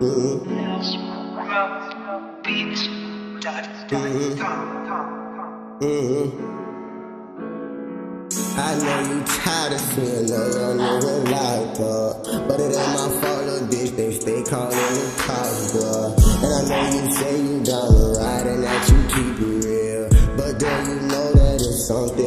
I know you tired of seeing another nigga locked life, But it ain't my fault, little bitch, they stay calling the cops, And I know you say you down the ride and that you keep it real. But girl, you know that it's something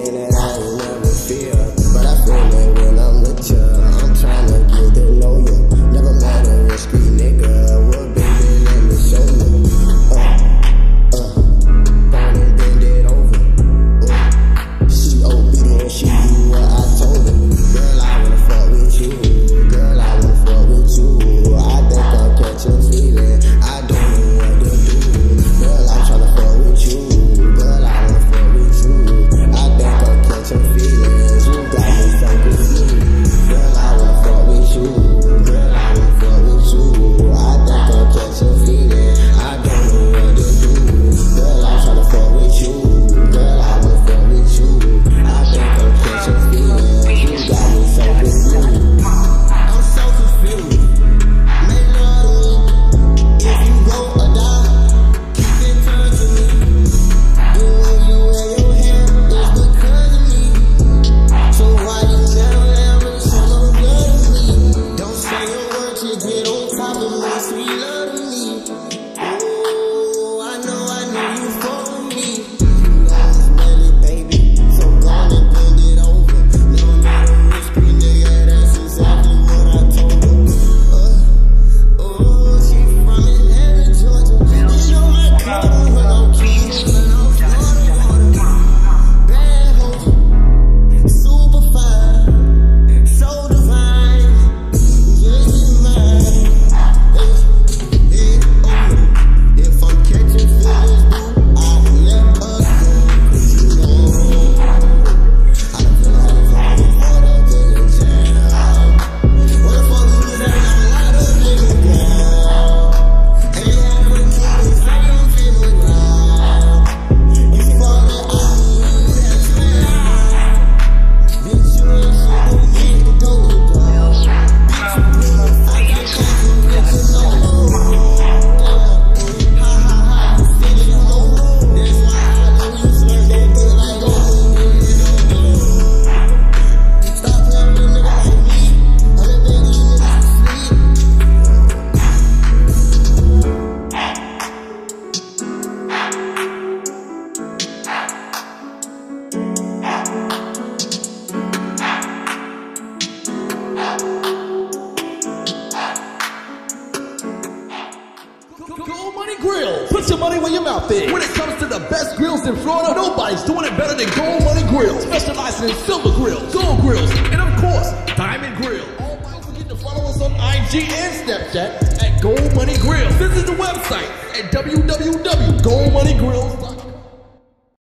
Gold Money Grill. Put your money where your mouth is. When it comes to the best grills in Florida, nobody's doing it better than Gold Money Grill. Specializing in silver grills, gold grills, and of course, diamond grill. Don't forget to follow us on IG and Snapchat at Gold Money Grill. is the website at www.goldmoneygrills.com.